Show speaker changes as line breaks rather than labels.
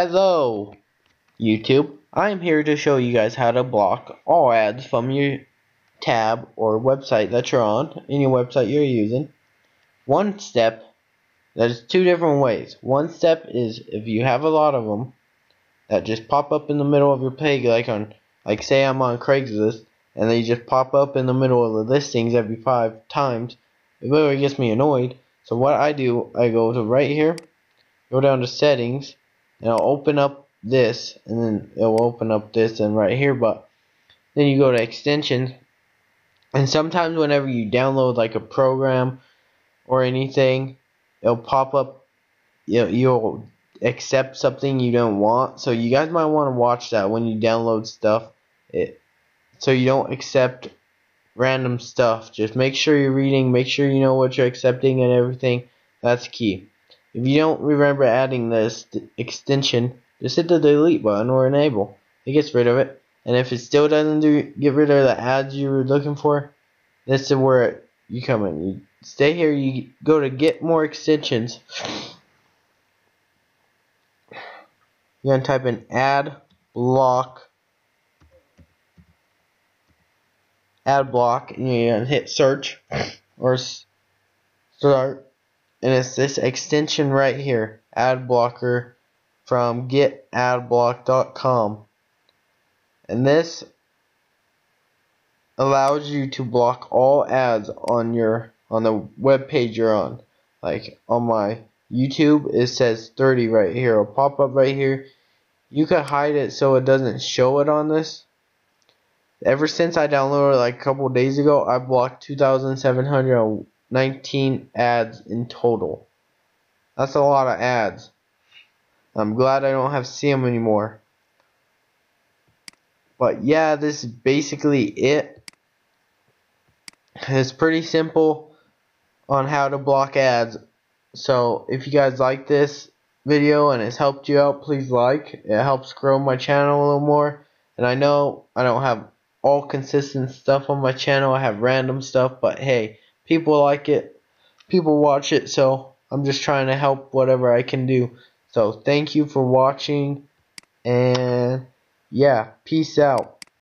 Hello, YouTube. I am here to show you guys how to block all ads from your tab or website that you're on, any website you're using. One step, there's two different ways. One step is if you have a lot of them that just pop up in the middle of your page, like on, like say I'm on Craigslist, and they just pop up in the middle of the listings every five times. It really gets me annoyed. So what I do, I go to right here, go down to settings, I'll open up this, and then it'll open up this and right here, but then you go to extensions, and sometimes whenever you download like a program or anything, it'll pop up, you know, you'll accept something you don't want, so you guys might want to watch that when you download stuff, it, so you don't accept random stuff. Just make sure you're reading, make sure you know what you're accepting and everything. That's key. If you don't remember adding this extension, just hit the delete button or enable. It gets rid of it. And if it still doesn't do get rid of the ads you were looking for, this is where you come in. You stay here, you go to get more extensions. You're gonna type in ad block ad block and you're gonna hit search or start and it's this extension right here ad blocker from getadblock.com and this allows you to block all ads on your on the web page you're on. Like on my YouTube it says 30 right here. It'll pop up right here. You can hide it so it doesn't show it on this. Ever since I downloaded like a couple days ago, I blocked 2,719 ads in total. That's a lot of ads. I'm glad I don't have to see them anymore. But yeah, this is basically it. It's pretty simple on how to block ads. So if you guys like this video and it's helped you out, please like. It helps grow my channel a little more. And I know I don't have all consistent stuff on my channel. I have random stuff, but hey, people like it. People watch it, so I'm just trying to help whatever I can do. So thank you for watching, and yeah, peace out.